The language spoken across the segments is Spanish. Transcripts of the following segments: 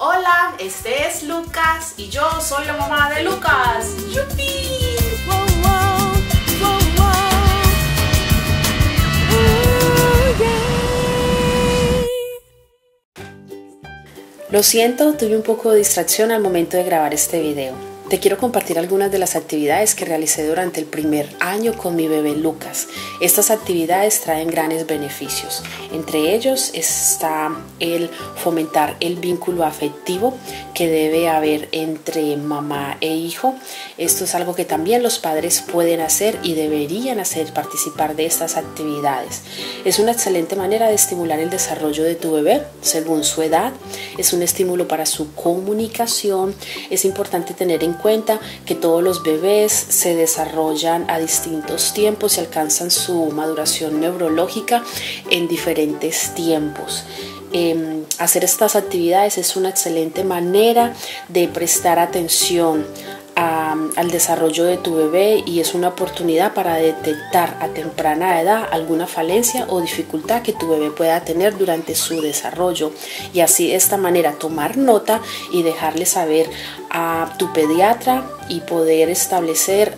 Hola, este es Lucas y yo soy la mamá de Lucas. ¡Yupi! Lo siento, tuve un poco de distracción al momento de grabar este video. Te quiero compartir algunas de las actividades que realicé durante el primer año con mi bebé Lucas. Estas actividades traen grandes beneficios. Entre ellos está el fomentar el vínculo afectivo que debe haber entre mamá e hijo. Esto es algo que también los padres pueden hacer y deberían hacer, participar de estas actividades. Es una excelente manera de estimular el desarrollo de tu bebé según su edad. Es un estímulo para su comunicación. Es importante tener en cuenta que todos los bebés se desarrollan a distintos tiempos y alcanzan su maduración neurológica en diferentes tiempos. Em, hacer estas actividades es una excelente manera de prestar atención al desarrollo de tu bebé y es una oportunidad para detectar a temprana edad alguna falencia o dificultad que tu bebé pueda tener durante su desarrollo y así de esta manera tomar nota y dejarle saber a tu pediatra y poder establecer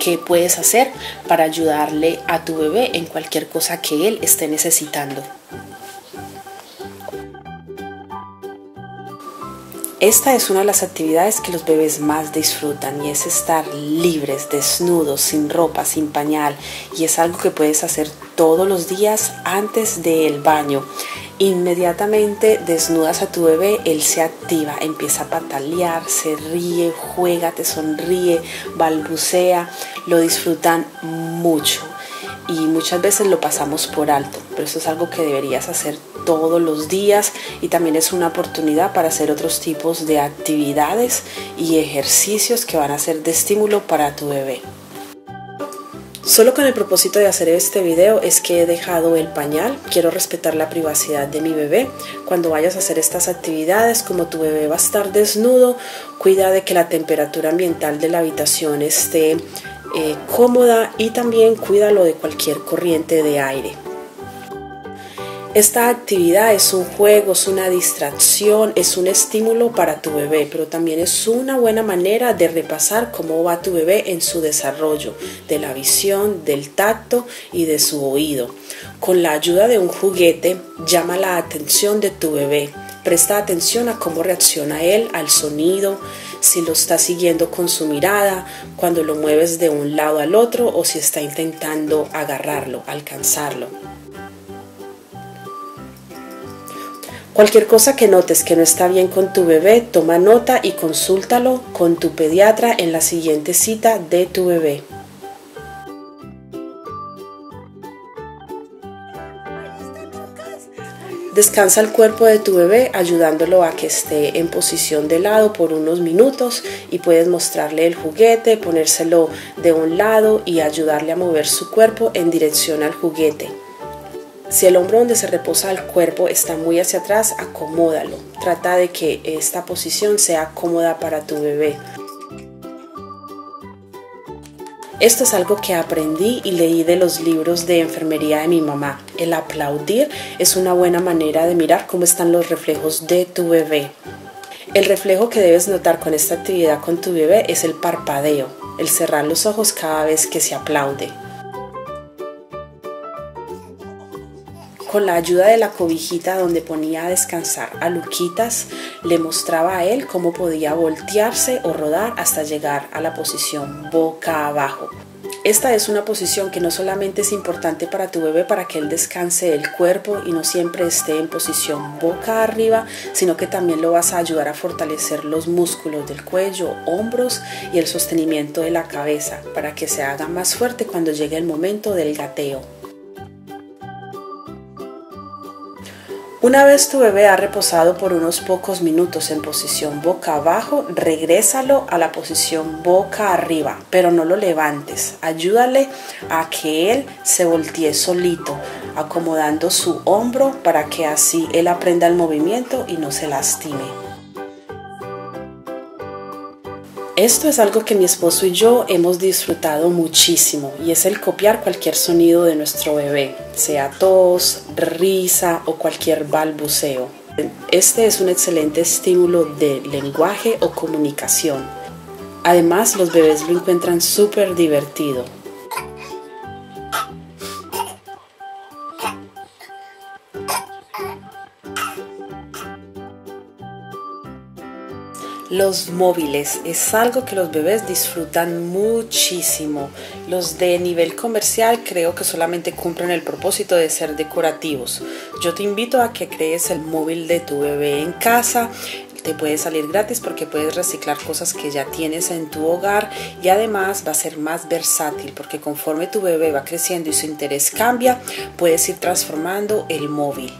qué puedes hacer para ayudarle a tu bebé en cualquier cosa que él esté necesitando. Esta es una de las actividades que los bebés más disfrutan y es estar libres, desnudos, sin ropa, sin pañal. Y es algo que puedes hacer todos los días antes del baño. Inmediatamente desnudas a tu bebé, él se activa, empieza a patalear, se ríe, juega, te sonríe, balbucea, lo disfrutan mucho. Y muchas veces lo pasamos por alto, pero eso es algo que deberías hacer todos los días y también es una oportunidad para hacer otros tipos de actividades y ejercicios que van a ser de estímulo para tu bebé. Solo con el propósito de hacer este video es que he dejado el pañal. Quiero respetar la privacidad de mi bebé. Cuando vayas a hacer estas actividades, como tu bebé va a estar desnudo, cuida de que la temperatura ambiental de la habitación esté eh, cómoda y también cuídalo de cualquier corriente de aire. Esta actividad es un juego, es una distracción, es un estímulo para tu bebé, pero también es una buena manera de repasar cómo va tu bebé en su desarrollo de la visión, del tacto y de su oído. Con la ayuda de un juguete, llama la atención de tu bebé. Presta atención a cómo reacciona él al sonido, si lo está siguiendo con su mirada, cuando lo mueves de un lado al otro o si está intentando agarrarlo, alcanzarlo. Cualquier cosa que notes que no está bien con tu bebé, toma nota y consúltalo con tu pediatra en la siguiente cita de tu bebé. Descansa el cuerpo de tu bebé ayudándolo a que esté en posición de lado por unos minutos y puedes mostrarle el juguete, ponérselo de un lado y ayudarle a mover su cuerpo en dirección al juguete. Si el hombro donde se reposa el cuerpo está muy hacia atrás, acomódalo. Trata de que esta posición sea cómoda para tu bebé. Esto es algo que aprendí y leí de los libros de enfermería de mi mamá. El aplaudir es una buena manera de mirar cómo están los reflejos de tu bebé. El reflejo que debes notar con esta actividad con tu bebé es el parpadeo, el cerrar los ojos cada vez que se aplaude. Con la ayuda de la cobijita donde ponía a descansar a Luquitas, le mostraba a él cómo podía voltearse o rodar hasta llegar a la posición boca abajo. Esta es una posición que no solamente es importante para tu bebé para que él descanse el cuerpo y no siempre esté en posición boca arriba, sino que también lo vas a ayudar a fortalecer los músculos del cuello, hombros y el sostenimiento de la cabeza para que se haga más fuerte cuando llegue el momento del gateo. Una vez tu bebé ha reposado por unos pocos minutos en posición boca abajo, regrésalo a la posición boca arriba, pero no lo levantes. Ayúdale a que él se voltee solito, acomodando su hombro para que así él aprenda el movimiento y no se lastime. Esto es algo que mi esposo y yo hemos disfrutado muchísimo y es el copiar cualquier sonido de nuestro bebé, sea tos, risa o cualquier balbuceo. Este es un excelente estímulo de lenguaje o comunicación. Además, los bebés lo encuentran súper divertido. Los móviles es algo que los bebés disfrutan muchísimo. Los de nivel comercial creo que solamente cumplen el propósito de ser decorativos. Yo te invito a que crees el móvil de tu bebé en casa. Te puede salir gratis porque puedes reciclar cosas que ya tienes en tu hogar y además va a ser más versátil porque conforme tu bebé va creciendo y su interés cambia, puedes ir transformando el móvil.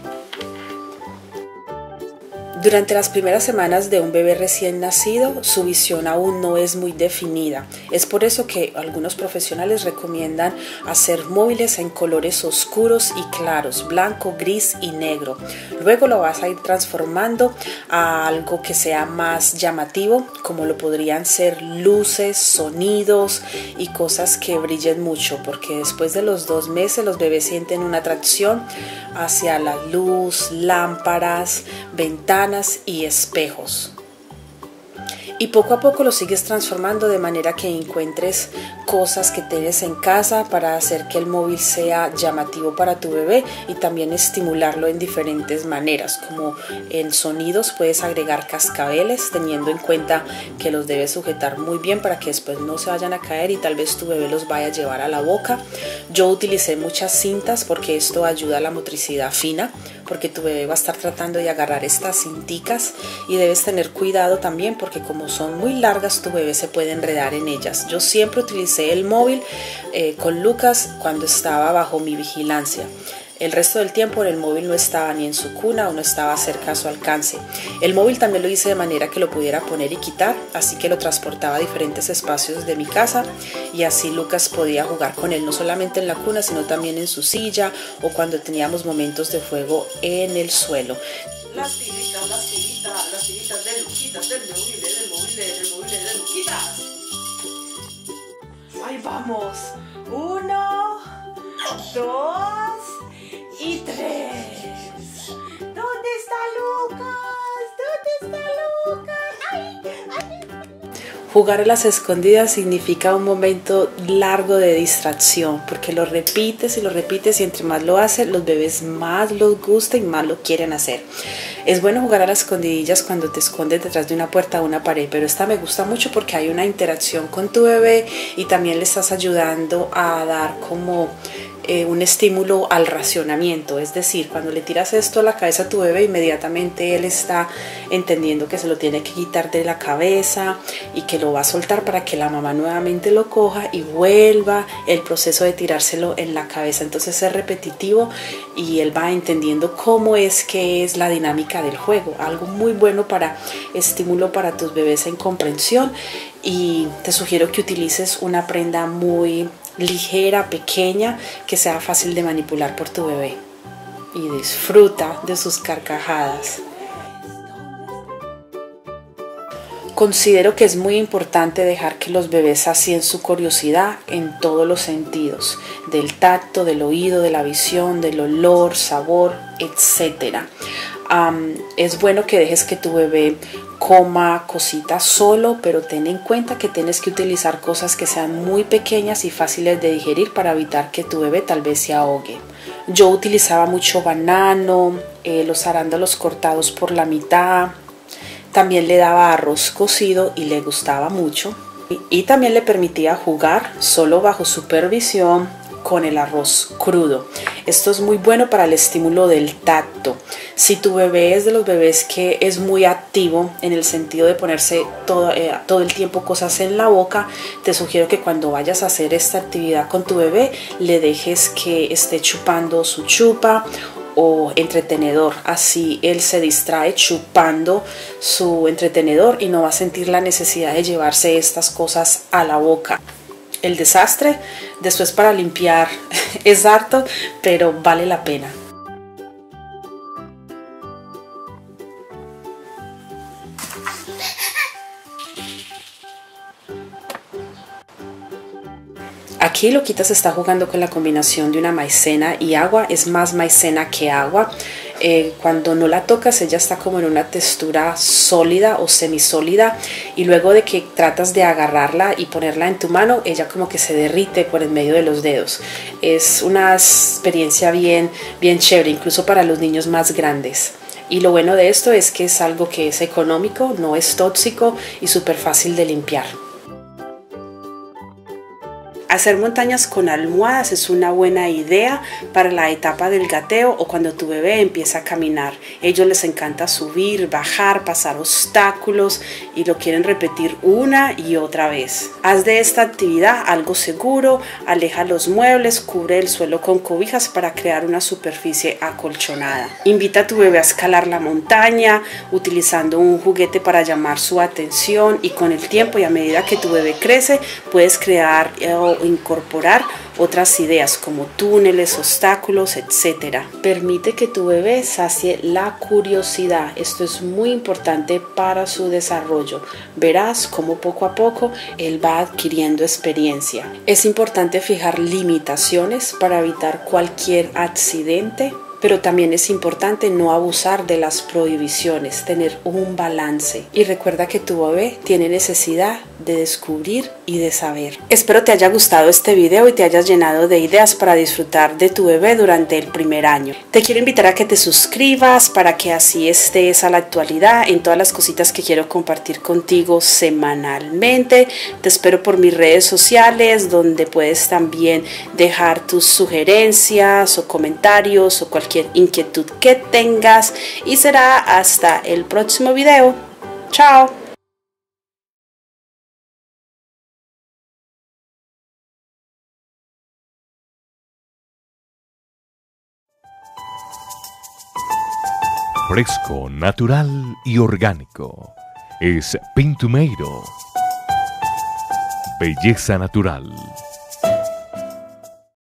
Durante las primeras semanas de un bebé recién nacido, su visión aún no es muy definida. Es por eso que algunos profesionales recomiendan hacer móviles en colores oscuros y claros, blanco, gris y negro. Luego lo vas a ir transformando a algo que sea más llamativo, como lo podrían ser luces, sonidos y cosas que brillen mucho, porque después de los dos meses los bebés sienten una atracción hacia la luz, lámparas, ventanas, y espejos y poco a poco lo sigues transformando de manera que encuentres cosas que tienes en casa para hacer que el móvil sea llamativo para tu bebé y también estimularlo en diferentes maneras, como en sonidos puedes agregar cascabeles teniendo en cuenta que los debes sujetar muy bien para que después no se vayan a caer y tal vez tu bebé los vaya a llevar a la boca. Yo utilicé muchas cintas porque esto ayuda a la motricidad fina, porque tu bebé va a estar tratando de agarrar estas cinticas y debes tener cuidado también porque como son muy largas, tu bebé se puede enredar en ellas. Yo siempre utilicé el móvil eh, con Lucas cuando estaba bajo mi vigilancia. El resto del tiempo el móvil no estaba ni en su cuna o no estaba cerca a su alcance. El móvil también lo hice de manera que lo pudiera poner y quitar, así que lo transportaba a diferentes espacios de mi casa y así Lucas podía jugar con él no solamente en la cuna, sino también en su silla o cuando teníamos momentos de fuego en el suelo. Las tiritas, las tiritas, las tiritas de Luquitas, del móvil, del móvil, del móvil, de Luquitas. Ahí vamos. Uno, dos y tres. ¿Dónde está Lucas? ¿Dónde está Lucas? ¡Ay! Jugar a las escondidas significa un momento largo de distracción porque lo repites y lo repites y entre más lo haces, los bebés más los gusta y más lo quieren hacer. Es bueno jugar a las escondidillas cuando te escondes detrás de una puerta o una pared, pero esta me gusta mucho porque hay una interacción con tu bebé y también le estás ayudando a dar como eh, un estímulo al racionamiento, es decir, cuando le tiras esto a la cabeza a tu bebé, inmediatamente él está entendiendo que se lo tiene que quitar de la cabeza y que lo va a soltar para que la mamá nuevamente lo coja y vuelva el proceso de tirárselo en la cabeza. Entonces es repetitivo y él va entendiendo cómo es que es la dinámica del juego, algo muy bueno para estímulo para tus bebés en comprensión y te sugiero que utilices una prenda muy ligera, pequeña, que sea fácil de manipular por tu bebé. Y disfruta de sus carcajadas. Considero que es muy importante dejar que los bebés sacien su curiosidad en todos los sentidos, del tacto, del oído, de la visión, del olor, sabor, etc. es bueno que dejes que tu bebé coma cositas solo, pero ten en cuenta que tienes que utilizar cosas que sean muy pequeñas y fáciles de digerir para evitar que tu bebé tal vez se ahogue. Yo utilizaba mucho banano, eh, los arándanos cortados por la mitad, también le daba arroz cocido y le gustaba mucho. Y también le permitía jugar solo bajo supervisión con el arroz crudo. Esto es muy bueno para el estímulo del tacto. Si tu bebé es de los bebés que es muy activo en el sentido de ponerse todo, eh, todo el tiempo cosas en la boca, te sugiero que cuando vayas a hacer esta actividad con tu bebé le dejes que esté chupando su chupa o entretenedor. Así él se distrae chupando su entretenedor y no va a sentir la necesidad de llevarse estas cosas a la boca el desastre. Después para limpiar es harto, pero vale la pena. Aquí Loquitas está jugando con la combinación de una maicena y agua. Es más maicena que agua. Eh, cuando no la tocas, ella está como en una textura sólida o semisólida y luego de que tratas de agarrarla y ponerla en tu mano, ella como que se derrite por en medio de los dedos. Es una experiencia bien, bien chévere, incluso para los niños más grandes. Y lo bueno de esto es que es algo que es económico, no es tóxico y súper fácil de limpiar. Hacer montañas con almohadas es una buena idea para la etapa del gateo o cuando tu bebé empieza a caminar. ellos les encanta subir, bajar, pasar obstáculos y lo quieren repetir una y otra vez. Haz de esta actividad algo seguro, aleja los muebles, cubre el suelo con cobijas para crear una superficie acolchonada. Invita a tu bebé a escalar la montaña utilizando un juguete para llamar su atención y con el tiempo y a medida que tu bebé crece puedes crear eh, incorporar otras ideas como túneles, obstáculos, etc. Permite que tu bebé sacie la curiosidad. Esto es muy importante para su desarrollo. Verás cómo poco a poco él va adquiriendo experiencia. Es importante fijar limitaciones para evitar cualquier accidente pero también es importante no abusar de las prohibiciones, tener un balance. Y recuerda que tu bebé tiene necesidad de descubrir y de saber. Espero te haya gustado este video y te hayas llenado de ideas para disfrutar de tu bebé durante el primer año. Te quiero invitar a que te suscribas para que así estés a la actualidad en todas las cositas que quiero compartir contigo semanalmente. Te espero por mis redes sociales donde puedes también dejar tus sugerencias o comentarios o inquietud que tengas y será hasta el próximo video. Chao. fresco, natural y orgánico. Es Pintumeiro. Belleza natural.